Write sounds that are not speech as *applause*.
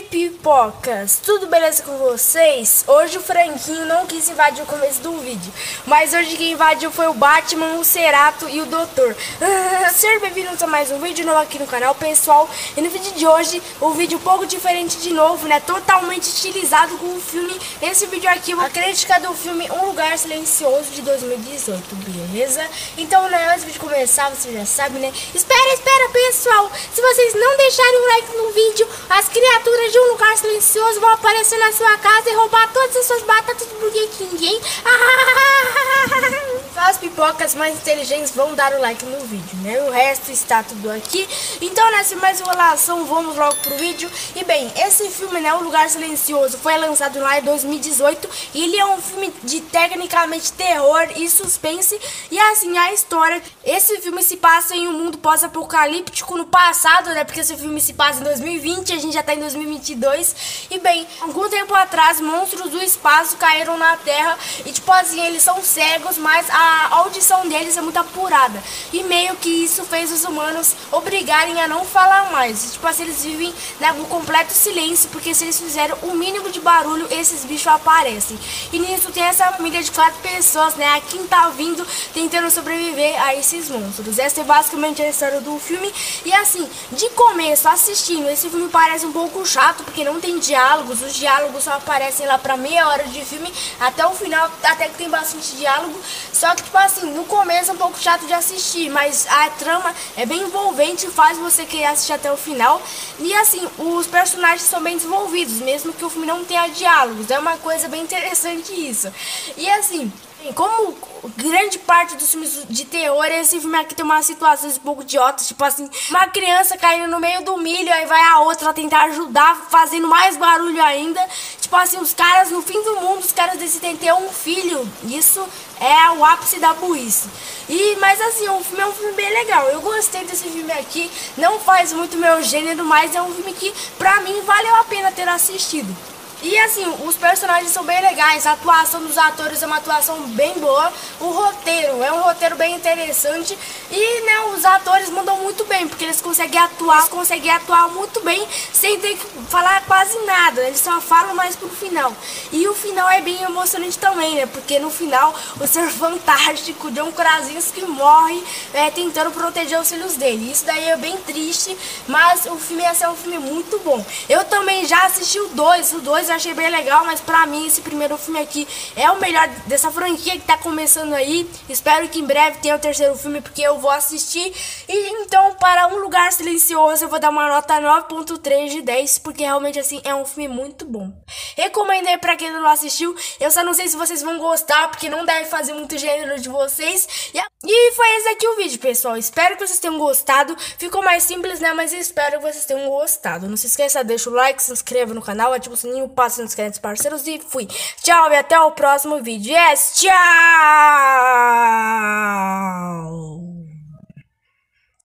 pipocas, tudo beleza com vocês? Hoje o Franquinho não quis invadir o começo do vídeo, mas hoje quem invadiu foi o Batman, o Cerato e o Doutor. *laughs* Sejam bem-vindos a mais um vídeo novo aqui no canal, pessoal. E no vídeo de hoje, um vídeo um pouco diferente de novo, né? Totalmente estilizado com o filme. Nesse vídeo aqui, a crítica do filme Um Lugar Silencioso de 2018, beleza? Então, né, antes de começar, você já sabe, né? Espera, espera, pessoal! Se vocês não deixarem o like no vídeo, as criaturas de um lugar silencioso vão aparecer na sua casa e roubar todas as suas batatas do Burger King, hein? As pipocas mais inteligentes vão dar o like no vídeo, né? O resto está tudo aqui. Então, sem mais enrolação, vamos logo pro vídeo. E bem, esse filme, né, O Lugar Silencioso, foi lançado lá em 2018. E ele é um filme de tecnicamente terror e suspense. E assim, a história... Esse filme se passa em um mundo pós-apocalíptico no passado, né? Porque esse filme se passa em 2020, a gente já tá em 2022. E bem, algum tempo atrás, monstros do espaço caíram na Terra. E tipo assim, eles são cegos, mas a audição deles é muito apurada. E meio que isso fez os humanos obrigarem a não falar mais. Tipo assim, eles vivem né, no completo silêncio, porque se eles fizerem o mínimo de barulho, esses bichos aparecem. E nisso tem essa família de quatro pessoas, né? A quem tá vindo tentando sobreviver a esses monstros. Essa é basicamente a história do filme. E assim, de começo, assistindo, esse filme parece um pouco chato, porque não tem diálogos. Os diálogos só aparecem lá pra meia hora de filme, até o final, até que tem bastante diálogo. Só que, tipo assim, no começo é um pouco chato de assistir, mas a trama é bem envolvente, faz você querer assistir até o final. E assim, os personagens são bem desenvolvidos, mesmo que o filme não tenha diálogos. É uma coisa bem interessante isso. E assim, como grande parte dos filmes de terror, esse filme aqui tem umas situações um pouco idiotas, tipo assim, uma criança caindo no meio do milho, aí vai a outra tentar ajudar, fazendo mais barulho ainda. Tipo assim, os caras, no fim do mundo, os caras decidem ter um filho. Isso é o ápice da burrice. E, mas assim, o filme é um filme bem legal. Eu gostei desse filme aqui. Não faz muito meu gênero, mas é um filme que, pra mim, valeu a pena ter assistido. E assim, os personagens são bem legais, a atuação dos atores é uma atuação bem boa, o roteiro é um roteiro bem interessante e né, os atores mandam muito bem, porque eles conseguem atuar, eles conseguem atuar muito bem sem ter que falar quase nada, eles só falam mais pro final. E o final é bem emocionante também, né? Porque no final o ser *laughs* fantástico John Krasinski morre é, tentando proteger os filhos dele. Isso daí é bem triste, mas o filme ser um filme muito bom. Eu também já assisti o 2, o 2 eu achei bem legal, mas pra mim esse primeiro filme aqui é o melhor dessa franquia que tá começando aí. Espero que em breve tenha o terceiro filme, porque eu vou assistir. E então, para Um Lugar Silencioso, eu vou dar uma nota 9.3 de 10, porque realmente assim é um filme muito bom. Recomendo aí pra quem não assistiu. Eu só não sei se vocês vão gostar, porque não deve fazer muito gênero de vocês. E foi esse aqui o vídeo, pessoal. Espero que vocês tenham gostado. Ficou mais simples, né? Mas espero que vocês tenham gostado. Não se esqueça, deixa o like, se inscreva no canal, ativa o sininho, passa nos grandes parceiros e fui. Tchau e até o próximo vídeo. Yes, tchau!